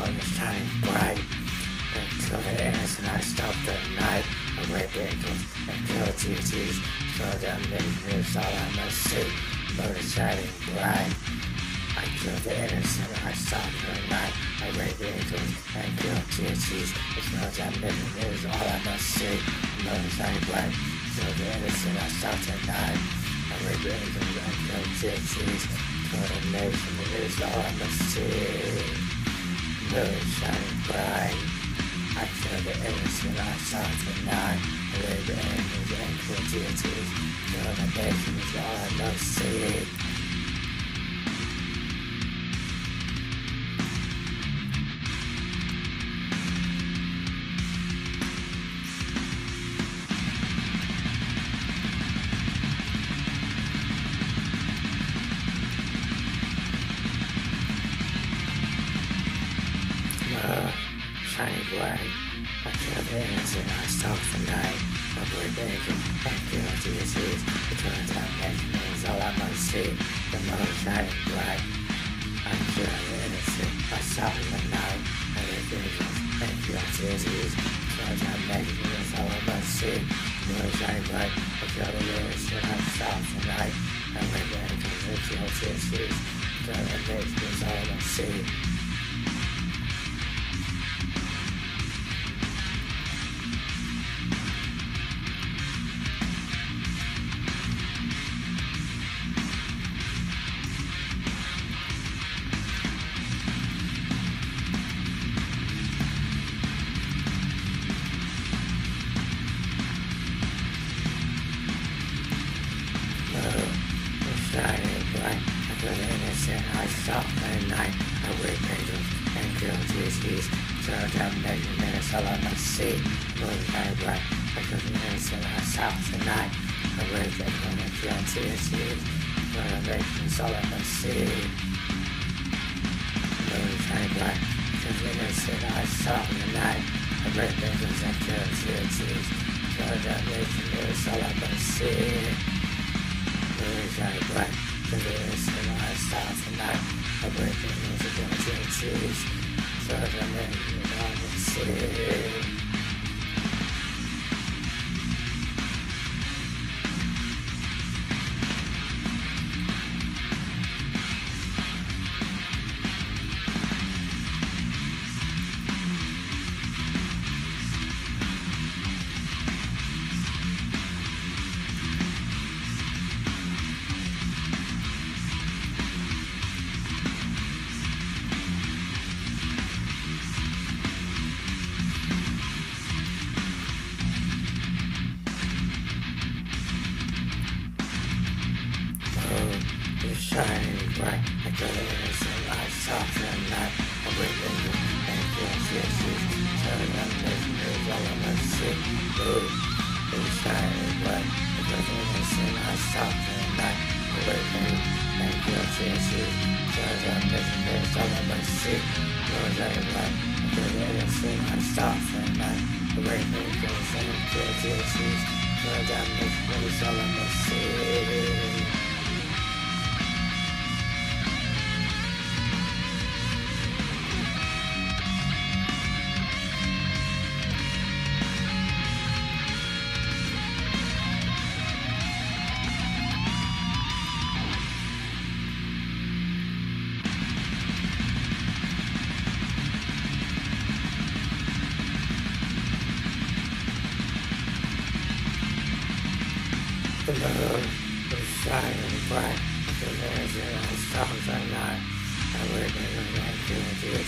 sun is shining bright. Until the innocent I stop the night. I rape angels and kill TTs. So damnation is all I must see. Moon is shining bright. I kill the innocent, I stop the night. I rape angels and kill TTs. It's no damnation is all I must see. Moon is shining bright. Kill the innocent, I stop the night. I rape angels and kill TTs. Condemnation is all I must see. Moon shining bright. I kill the innocent, I saw tonight. I live the angels and kill deities. Condemnation is all I must see. Shining bright. I kill the innocent, I stalk the night. I break bacon, I kill deities. The condemnation is all I must see. The moon shining bright. I the innocent, I stalk the night. I live angels and kill deities. Condemnation is all I must see. The moon shining bright. I the innocent, I stalk the night. I live angels and kill deities. Condemnation is all I must see. Shining bright, I feel the innocent, I stop the innocent I suffer at night, I wake angels and kill disease. So damnation is all I must see. Moon shining bright, I feel the innocent, I stop the night, I wake angels and kill disease. So damnation is all I must see. Moon shining bright, I feel the innocent, I stop the night, I wake angels and kill disease. So damnation is all I must see. Shining bright, the lyrics and I start tonight. I break the music the trees, men on the city. Shining bright. I got it in the light, soft and night. I wake angel and kill sisters. Turn on this news, all I must see. Moon is shining bright. I got it in the light, soft and night. I wake angel and sisters. Turn on this news, must see. Moon shining bright. I got it in the light, soft and night. I wake angel and sisters. Turn on this news, must see. The moon is shining bright. The moon and stars are not. I wake up and kill the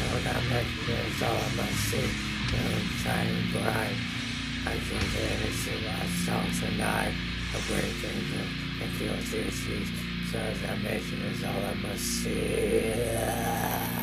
So that me all I must see. The moon shining bright. I kill the innocent I stars tonight. I wake up and kill the So that all I must see.